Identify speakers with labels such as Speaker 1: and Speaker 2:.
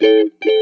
Speaker 1: Thank you.